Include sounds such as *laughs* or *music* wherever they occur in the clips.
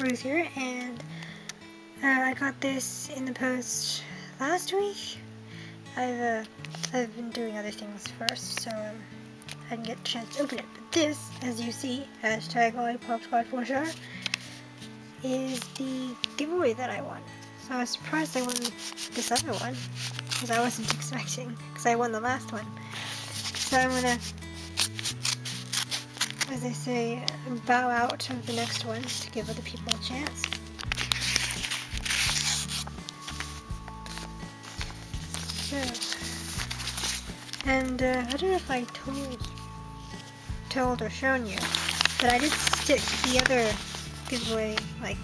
Ruth here, and uh, I got this in the post last week. I've uh, I've been doing other things first, so um, I didn't get a chance to open it. But this, as you see, hashtag Lollipop Squad for sure, is the giveaway that I won. So I was surprised I won this other one, because I wasn't *laughs* expecting, because I won the last one. So I'm gonna as they say, bow out of the next one to give other people a chance. So, and uh, I don't know if I told, told or shown you, but I did stick the other giveaway, like,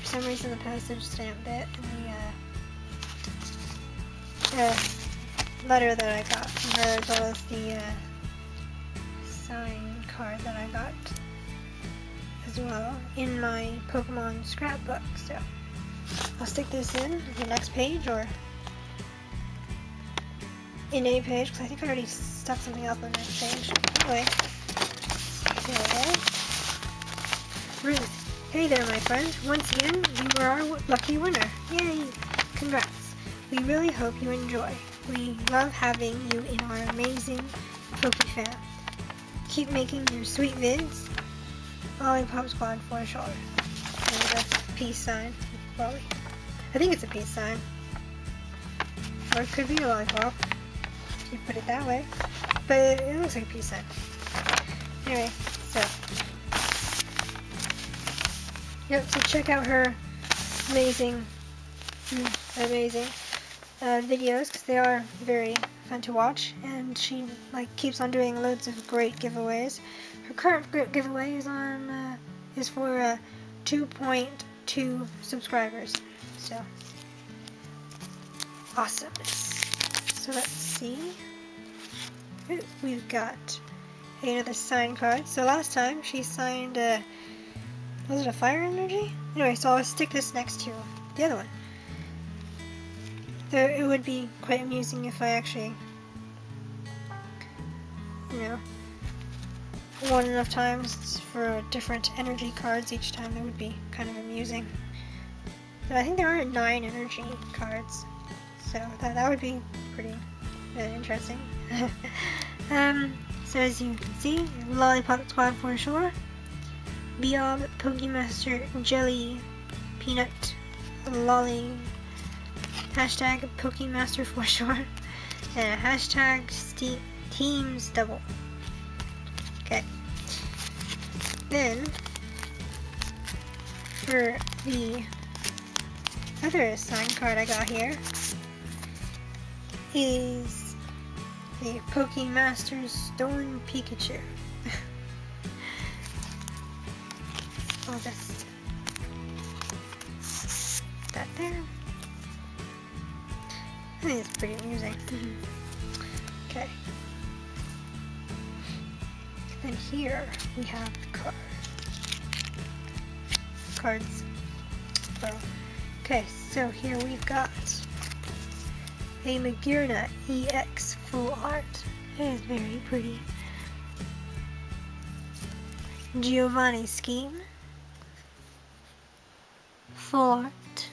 for some reason the postage stamp bit and the uh, uh, letter that I got from her as well as the uh, sign card that I got as well in my Pokemon scrapbook. So I'll stick this in the next page or in any page because I think I already stuck something else on the next page. Anyway. Ruth, hey there my friend. Once again, you were our lucky winner. Yay! Congrats. We really hope you enjoy. We love having you in our amazing PokeFam keep making your sweet vids. Lollipop Squad for sure. And a peace sign, probably. I think it's a peace sign. Or it could be a lollipop, you put it that way. But it looks like a peace sign. Anyway, so. Yep, so check out her amazing, amazing uh, videos, because they are very fun to watch, and she like keeps on doing loads of great giveaways. Her current giveaway is on uh, is for uh, 2.2 subscribers, so awesome. So let's see. Ooh, we've got another sign card. So last time she signed a was it a fire energy? Anyway, so I'll stick this next to the other one. Though it would be quite amusing if I actually, you know, won enough times for different energy cards each time. That would be kind of amusing. But I think there are nine energy cards, so that, that would be pretty uh, interesting. *laughs* um, so as you can see, Lollipop Squad for sure. Beyond Pokemaster Jelly Peanut Lolly hashtag Pokemaster for sure, *laughs* and hashtag Teams Double. Okay. Then, for the other sign card I got here, is the Pokemaster Stolen Pikachu. *laughs* I'll I think it's pretty amusing. okay. Then here we have cards. Cards. Okay, so here we've got a Magearna EX full art. It is very pretty. Giovanni scheme. Full art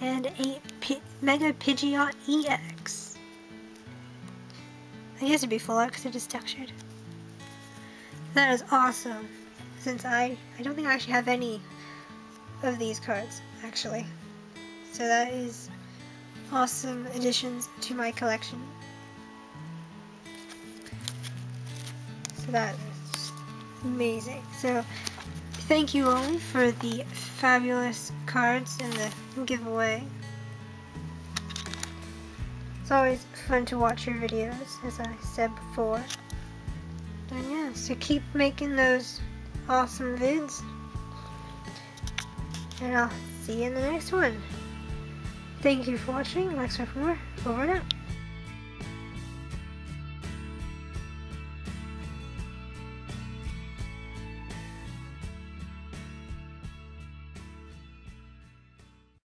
and a Mega Pidgeot EX. I guess it'd be full art because it is textured. That is awesome. Since I, I don't think I actually have any of these cards, actually. So that is awesome additions to my collection. So that is amazing. So thank you all for the fabulous cards and the giveaway. It's always fun to watch your videos, as I said before. And yeah, so keep making those awesome vids. And I'll see you in the next one. Thank you for watching. Alexa for more. Over and out.